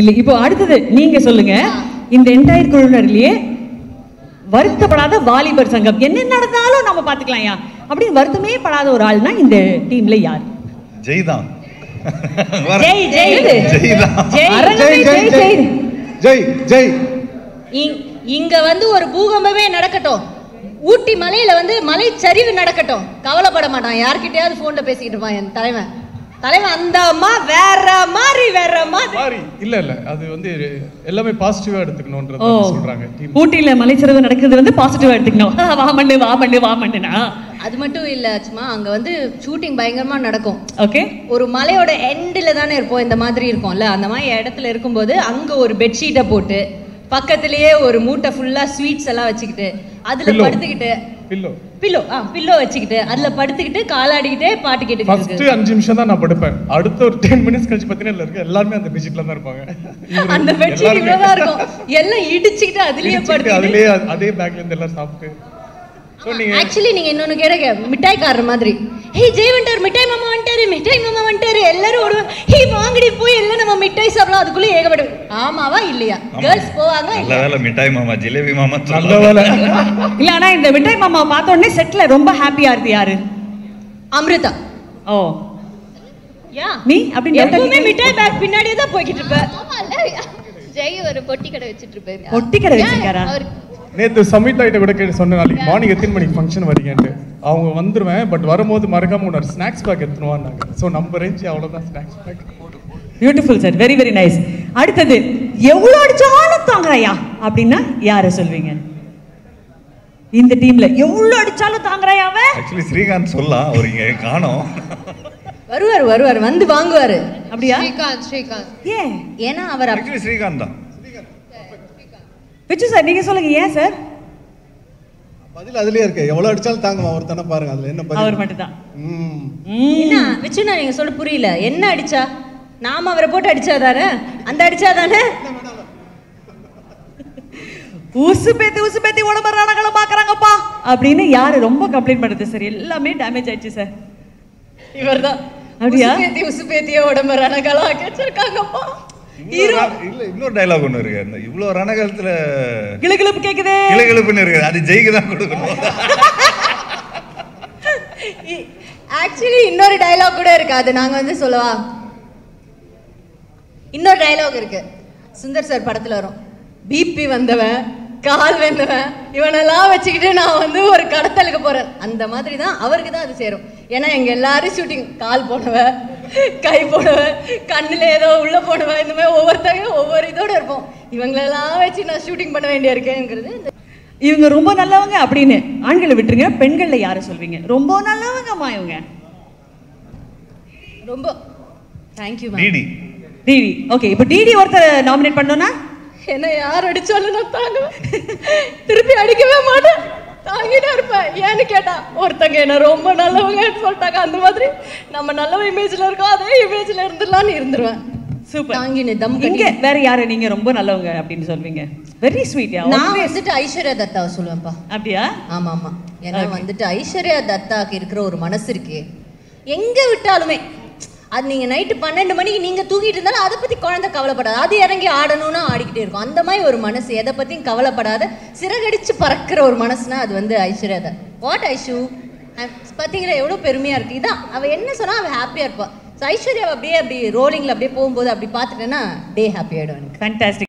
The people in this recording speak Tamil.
இல்ல இப்போ அடுத்தது நீங்க சொல்லுங்க. இந்த என்டையர் குழுவினர்லயே வருத்தப்படாத வாலிபர் சங்கம். என்ன நடந்தாலும் நம்ம பாத்துக்கலாம்யா அப்படின்னு வருத்தமே படாத ஒரு ஆள்னா இந்த டீம்ல யார்? ஜெய் தான் ஜெய் ஜெய் ஜெய். தான் ஜெய் ஜெய் ஜெய். ஜெய். ஜெய் ஜெய். இங்- இங்க வந்து ஒரு பூகம்பமே நடக்கட்டும். ஊட்டி மலையில வந்து மலை சரிவு நடக்கட்டும். கவலைப்பட மாட்டான். யார்கிட்டயாவது போன்ல பேசிக்கிட்டு இருப்பான் என் தலைவன். தலைவன் அந்த அம்மா வேற மாதிரி வேற மாதிரி. இல்ல இல்ல. அது வந்து எல்லாமே பாசிட்டிவா எடுத்துக்கணும்ன்றது சொல்றாங்க. ஊட்டியில மலைச்சரிவு நடக்குது வந்து பாசிட்டிவா எடுத்துக்கணும். வா மண்ணு வா மண்ணு வா மண்ணுனா. அது மட்டும் இல்ல சும்மா அங்க வந்து ஷூட்டிங் பயங்கரமா நடக்கும். ஓகே ஒரு மலையோட எண்டில் தானே இருப்போம். இந்த மாதிரி இருக்கும்ல. அந்த மாதிரி இடத்துல இருக்கும்போது அங்க ஒரு பெட்ஷீட்டை போட்டு பக்கத்திலேயே ஒரு மூட்டை ஃபுல்லா ஸ்வீட்ஸ் எல்லாம் வச்சுக்கிட்டு அதுல. படுத்துக்கிட்டு பில்லோ பில்லோ ஆ பில்லோ வச்சுக்கிட்டு அதுல படுத்துக்கிட்டு காலாடிக்கிட்டே பாட்டு கேட்டுக்கிட்டு ஃபர்ஸ்ட். அஞ்சு நிமிஷம் தான் நான் படுப்பேன். அடுத்த ஒரு டென் மினிட்ஸ் கழிச்சு பார்த்தீங்கன்னா இருக்க எல்லாருமே அந்த பெட்ஷீட்ல தான் இருப்பாங்க. அந்த பெட்ஷீட் இவ்வளவுதான் இருக்கும். எல்லாம் இடிச்சுக்கிட்டு அதுலயே படுத்துக்கிட்டு. அதுலயே அதே பேக்ல இருந்து எல்லாம் சாப்பிட்டு. ஆக்சுவலி நீங்க இன்னொன்னு கேட்க மிட்டாய்க்காரர் மாதிரி. ஹே ஜெய் வந்துட்டாரு மிட்டாய் மாமா வந்துட்டாரு மிட்டாய் மாமா வந்துட்டாரு. எல்லாரும் ஓடுவாங்க. வாங்கடி போய் எல்லாம் நம்ம மிட்டாய் சாப்பிடலாம்? அதுக்குள்ள ஏகப்பட்ட ஆமாவா இல்லையா? கேர்ள்ஸ் போவாங்க நல்ல வேலை மிட்டாய் மாமா ஜிலேபி மாமா நல்ல வேலை. இல்ல ஆனா இந்த மிட்டாய் மாமா பார்த்த உடனே செட்ல ரொம்ப ஹாப்பியா இருக்கு யாரு? அமிர்தா. ஓ. யா. நீ? அப்படின்னு எப்பவுமே மிட்டாய் பேக் பின்னாடியே தான் போய்கிட்டு இருப்ப. ஜெய் ஒரு பொட்டி கடை வச்சிட்டு இருப்பாரு. பொட்டி கடை வச்சிருக்காரா? நேத்து சமிதா கிட்ட கூட கேட்டு சொன்ன நாளைக்கு மார்னிங் எத்தனை மணிக்கு ஃபங்க்ஷன் வரீங்கன்ட்டு. அவங்க வந்துருவேன் பட் வரும்போது மறக்காம உன்னோட ஸ்நாக்ஸ் பேக் எடுத்துனுவான்னாங்க ஸோ நம்ம ரேஞ்ச் அவ்வளோதான் snacks bag beautiful sir very very nice அடுத்தது எவ்வளவு அடிச்சாலும் தாங்குறாயா? அப்படின்னா யாரை சொல்வீங்க? இந்த டீம்ல எவ்வளவு அடிச்சாலும் தாங்குறாயா அவன்? ஆக்சுவலி ஸ்ரீகாந்த் சொல்லலாம். அவர் இங்க காணோம். வருவார் வருவார். வந்து வாங்குவாரு. அப்படியா? ஸ்ரீகாந்த் ஸ்ரீகாந்த். ஏன்? ஏன்னா அவர் ஆக்சுவலி ஸ்ரீகாந்த் தான். விச்சு சார் நீங்க சொல்லுங்க ஏன் சார்? பதில் அதுலயே இருக்கு. எவ்வளவு அடிச்சாலும் தாங்குமா? ஒருத்தனை பாருங்க அதுல என்ன பதில்? அவர் மட்டும்தான். ம். என்ன விச்சுனா நீங்க சொல்ல புரியல. என்ன அடிச்சா? நாம அவரை போட்டு அடிச்சாதானே? அந்த அடிச்சாதானே? உசு பேத்தி உசு பேத்தி உடம்பு ரணங்களை பாக்குறாங்கப்பா. அப்படின்னு யாரு ரொம்ப கம்ப்ளைண்ட் பண்ணுது சார். எல்லாமே டேமேஜ் ஆயிடுச்சு சார். இவர்தான். அப்படியா? உசுப்பேத்தி உசுப்பேத்திய உடம்பு ரணகளா வச்சிருக்காங்கப்பா இன்னொரு ர- இல்ல இன்னொரு டைலாக் ஒன்று இருக்கு. அந்த இவ்வளோ ரணகாலத்துல கிளுகிளுப்பு கேக்குதே. இருக்கு. அது ஜெய்க்கு தான் கொடுக்கணும். ஆக்சுவலி இன்னொரு டயலாக் கூட இருக்கு. அது நாங்க வந்து சொல்லவா? இன்னொரு டயலாக் இருக்கு. சுந்தர் சார் படத்துல வரும். பிபி வந்தவன் கால் வெந்தவன் இவனெல்லாம் வச்சுக்கிட்டு நான் வந்து ஒரு கடத்தலுக்கு போறேன். அந்த மாதிரி தான் அவருக்கு தான் அது சேரும். ஏன்னா எங்க எல்லாரும் ஷூட்டிங் கால் போனவ கை போனவ கண்ணுல ஏதோ உள்ள போனவ இந்த மாதிரி ஒவ்வொருத்தங்க ஒவ்வொரு இதோட இருப்போம். இவங்களெல்லாம் வச்சு நான் ஷூட்டிங் பண்ண வேண்டிய இருக்கேங்கிறது இவங்க ரொம்ப நல்லவங்க அப்படின்னு ஆண்களை விட்டுருங்க பெண்கள்ல யாரை சொல்வீங்க? ரொம்ப நல்லவங்கம்மா இவங்க. ரொம்ப. தேங்க்யூ மேம் டிடி டிடி ஓகே இப்போ டிடி ஒருத்தர் நாமினேட் பண்ணோம்னா? என்ன யார் அடிச்சாலும் நான் தாங்குவேன். திருப்பி அடிக்கவே மாட்டேன். தாங்கிட்டே இருப்பேன். ஏன்னு கேட்டா ஒருத்தங்க என்ன ரொம்ப நல்லவங்கன்னு சொல்லிட்டாங்க. அந்த மாதிரி நம்ம நல்ல இமேஜ்ல இருக்கோம் அதே இமேஜ்ல இருந்துடலாம்னு இருந்துருவேன். சூப்பர் தாங்கினு தம் இங்க வேற யாரை? நீங்க ரொம்ப நல்லவங்க அப்படின்னு சொல்வீங்க. வெரி ஸ்வீட் நான் வந்துட்டு ஐஸ்வர்யா தத்தாவை சொல்லுவேன்ப்பா. அப்படியா? ஆமா ஆமா ஏன்னா வந்துட்டு ஐஸ்வர்யா தத்தாக்கு இருக்கிற ஒரு மனசு இருக்கு. எங்க விட்டாலுமே அது நீங்கள் நைட்டு பன்னெண்டு மணிக்கு நீங்கள் தூங்கிட்டு இருந்தாலும் அதை பற்றி குழந்தை கவலைப்படாது. அது இறங்கி ஆடணும்னா ஆடிக்கிட்டே இருக்கும். அந்த மாதிரி ஒரு மனசு. எதை பற்றியும் கவலைப்படாத சிறகடிச்சு பறக்கிற ஒரு மனசுனா அது வந்து ஐஸ்வர்யா தான். வாட் ஐஷு? பார்த்தீங்களா எவ்வளோ பெருமையாக இருக்குது இதான் அவள் என்ன சொன்னால் அவள் ஹாப்பியாக இருப்பாள் ஸோ ஐஸ்வர்யா அப்படியே அப்படி ரோலிங்கில் அப்படியே போகும்போது அப்படி பார்த்துட்டேன்னா டே ஹாப்பி ஆகிடும் எனக்கு ஃபேண்டாஸ்டிக்